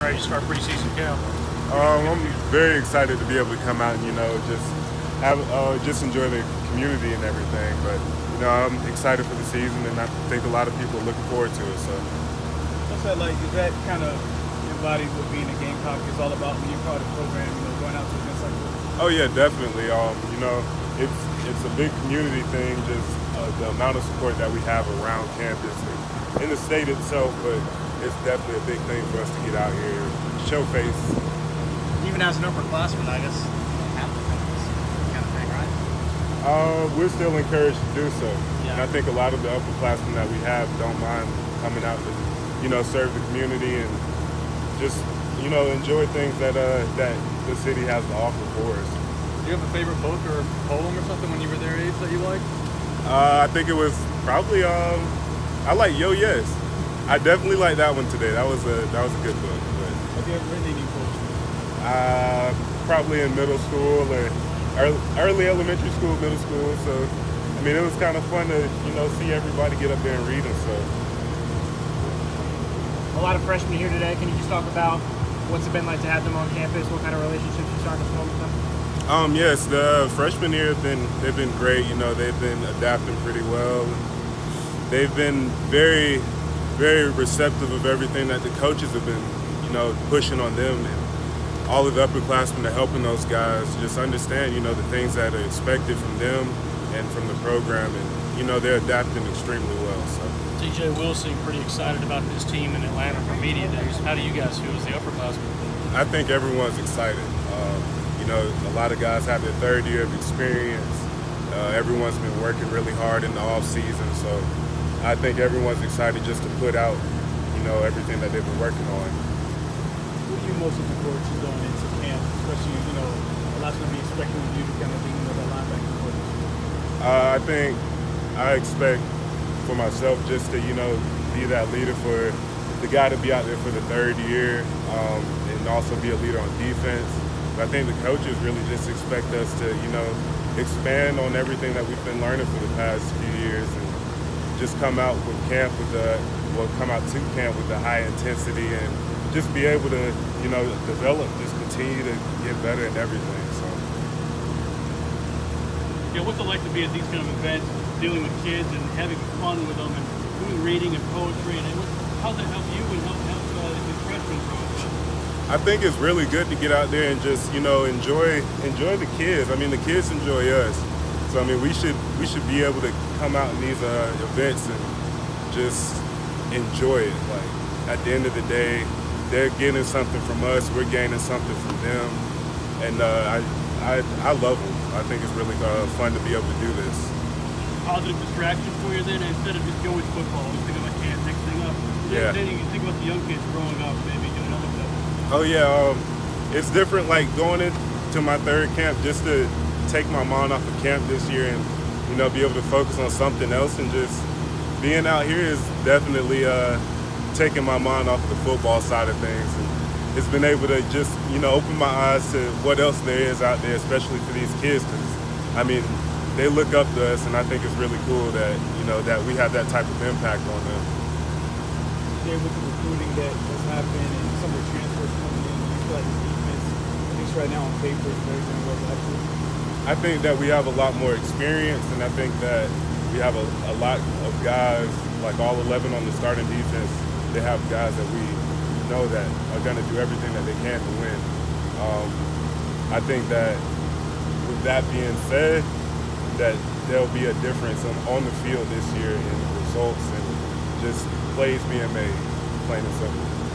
Ready to start preseason camp? Um, I'm very excited to be able to come out and you know just have uh, just enjoy the community and everything. But you know I'm excited for the season, and I think a lot of people are looking forward to it. So. What's that like? Is that kind of embodied what being a Gamecock is all about when you're part of the program? You know, going out to events like this. Oh yeah, definitely. Um, you know, it's it's a big community thing. Just uh, the amount of support that we have around campus and in the state itself, but it's definitely a big thing for us to get out here, show face. Even as an upperclassman, I guess kind of thing, right? Uh, we're still encouraged to do so. Yeah. And I think a lot of the upperclassmen that we have don't mind coming out to, you know, serve the community and just, you know, enjoy things that uh, that the city has to offer for us. Do you have a favorite book or poem or something when you were their age that you liked? Uh, I think it was probably um, I like Yo Yes. I definitely like that one today. That was a that was a good book. But Have you ever written any poetry? uh, probably in middle school or early, early elementary school, middle school. So I mean, it was kind of fun to you know see everybody get up there and read them. stuff. a lot of freshmen here today. Can you just talk about what's it been like to have them on campus? What kind of relationships you starting to form with them? Um, yes, the freshmen here have been they've been great. You know, they've been adapting pretty well. They've been very, very receptive of everything that the coaches have been, you know, pushing on them and all of the upperclassmen are helping those guys just understand, you know, the things that are expected from them and from the program, and you know, they're adapting extremely well. So. TJ will seem pretty excited about this team in Atlanta for media days. How do you guys feel as the upperclassmen? I think everyone's excited. Um, you know, a lot of guys have their third year of experience. Uh, everyone's been working really hard in the off season, so I think everyone's excited just to put out, you know, everything that they've been working on. What are you most looking forward to going into camp? Especially, you know, a lot's going to be expecting you to kind of be, that linebacker coach. Uh, I think I expect for myself just to, you know, be that leader for the guy to be out there for the third year um, and also be a leader on defense. But I think the coaches really just expect us to, you know, expand on everything that we've been learning for the past few years and just come out with camp with the, well, come out to camp with the high intensity and just be able to, you know, develop, just continue to get better in everything. So. Yeah, what's it like to be at these kind of events, dealing with kids and having fun with them and doing reading and poetry? And what, how's that help you and help, help uh, the freshmen grow? I think it's really good to get out there and just you know enjoy enjoy the kids. I mean, the kids enjoy us, so I mean we should we should be able to come out in these uh, events and just enjoy it. Like at the end of the day, they're getting something from us, we're gaining something from them, and uh, I, I I love them. I think it's really uh, fun to be able to do this. Positive distraction for you then, instead of just going to football, you think about camp, next thing up. Yeah. Then you think about the young kids growing up, maybe doing other stuff. Oh yeah, um, it's different. Like going into my third camp, just to take my mind off of camp this year and you know be able to focus on something else and just being out here is definitely uh, taking my mind off the football side of things. And it's been able to just you know open my eyes to what else there is out there, especially for these kids. Because I mean, they look up to us, and I think it's really cool that you know that we have that type of impact on them. With the recruiting that has happened and some of the transfers coming in, you feel like the defense, at least right now on paper, is very, very well active? I think that we have a lot more experience, and I think that we have a, a lot of guys, like all 11 on the starting defense, they have guys that we know that are going to do everything that they can to win. Um, I think that with that being said, that there'll be a difference on, on the field this year in results and just plays being made, plain and simple.